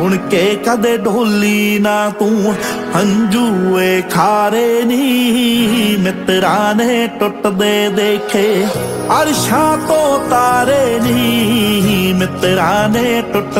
ਸੁਣ ਕੇ ਕਦੇ ਢੋਲੀ ਨਾ ਤੂੰ। ਹੰਝੂਏ ਖਾਰੇ ਨੀ, ਮਿੱਤਰਾਂ ਨੇ ਟੁੱਟਦੇ ਦੇਖੇ। ਅਰਸ਼ਾਂ ਤੋਂ ਤਾਰੇ ਨੀ, ਮਿੱਤਰਾਂ ਨੇ ਟੁੱਟ